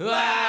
Ah!